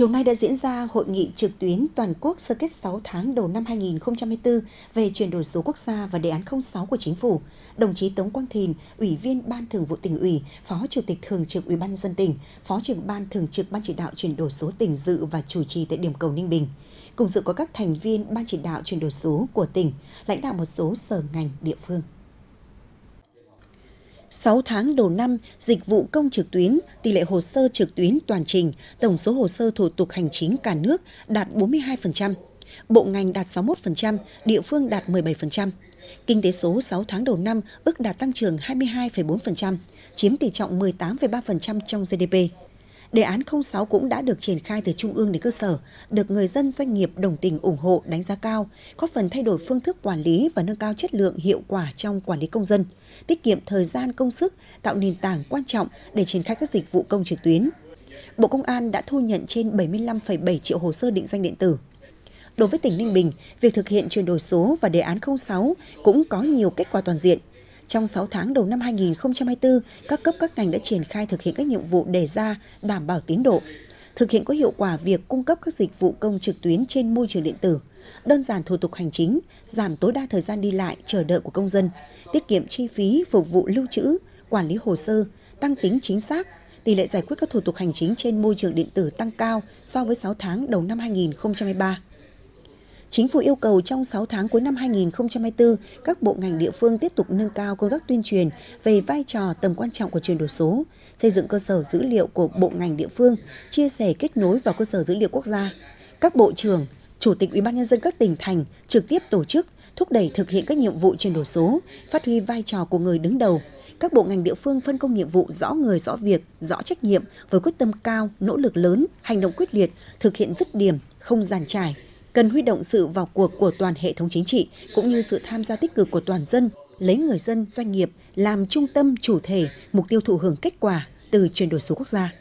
Chiều nay đã diễn ra hội nghị trực tuyến toàn quốc sơ kết 6 tháng đầu năm 2024 về chuyển đổi số quốc gia và đề án 06 của chính phủ. Đồng chí Tống Quang Thìn, Ủy viên Ban Thường vụ tỉnh ủy, Phó Chủ tịch Thường trực Ủy ban dân tỉnh, Phó trưởng Ban Thường trực Ban chỉ đạo chuyển đổi số tỉnh dự và chủ trì tại điểm cầu Ninh Bình. Cùng dự có các thành viên Ban chỉ đạo chuyển đổi số của tỉnh, lãnh đạo một số sở ngành địa phương. 6 tháng đầu năm, dịch vụ công trực tuyến, tỷ lệ hồ sơ trực tuyến toàn trình, tổng số hồ sơ thủ tục hành chính cả nước đạt 42%, bộ ngành đạt 61%, địa phương đạt 17%. Kinh tế số 6 tháng đầu năm ước đạt tăng trưởng 22,4%, chiếm tỷ trọng 18,3% trong GDP. Đề án 06 cũng đã được triển khai từ trung ương đến cơ sở, được người dân doanh nghiệp đồng tình ủng hộ đánh giá cao, góp phần thay đổi phương thức quản lý và nâng cao chất lượng hiệu quả trong quản lý công dân, tiết kiệm thời gian công sức, tạo nền tảng quan trọng để triển khai các dịch vụ công trực tuyến. Bộ Công an đã thu nhận trên 75,7 triệu hồ sơ định danh điện tử. Đối với tỉnh Ninh Bình, việc thực hiện chuyển đổi số và đề án 06 cũng có nhiều kết quả toàn diện – trong 6 tháng đầu năm 2024, các cấp các ngành đã triển khai thực hiện các nhiệm vụ đề ra, đảm bảo tiến độ, thực hiện có hiệu quả việc cung cấp các dịch vụ công trực tuyến trên môi trường điện tử, đơn giản thủ tục hành chính, giảm tối đa thời gian đi lại, chờ đợi của công dân, tiết kiệm chi phí phục vụ lưu trữ, quản lý hồ sơ, tăng tính chính xác, tỷ lệ giải quyết các thủ tục hành chính trên môi trường điện tử tăng cao so với 6 tháng đầu năm 2023. Chính phủ yêu cầu trong 6 tháng cuối năm 2024, các bộ ngành địa phương tiếp tục nâng cao công tác tuyên truyền về vai trò tầm quan trọng của chuyển đổi số, xây dựng cơ sở dữ liệu của bộ ngành địa phương, chia sẻ kết nối vào cơ sở dữ liệu quốc gia. Các bộ trưởng, chủ tịch Ủy ban nhân dân các tỉnh thành trực tiếp tổ chức, thúc đẩy thực hiện các nhiệm vụ chuyển đổi số, phát huy vai trò của người đứng đầu. Các bộ ngành địa phương phân công nhiệm vụ rõ người rõ việc, rõ trách nhiệm với quyết tâm cao, nỗ lực lớn, hành động quyết liệt, thực hiện dứt điểm, không giàn trải, cần huy động sự vào cuộc của toàn hệ thống chính trị cũng như sự tham gia tích cực của toàn dân, lấy người dân, doanh nghiệp làm trung tâm chủ thể, mục tiêu thụ hưởng kết quả từ chuyển đổi số quốc gia.